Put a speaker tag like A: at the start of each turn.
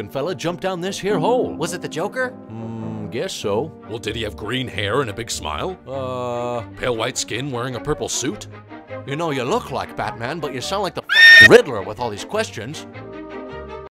A: looking fella jumped down this here hole?
B: Was it the Joker?
A: Mm, guess so.
C: Well, did he have green hair and a big smile?
A: Uh,
C: Pale white skin wearing a purple suit?
A: you know, you look like Batman, but you sound like the Riddler with all these questions.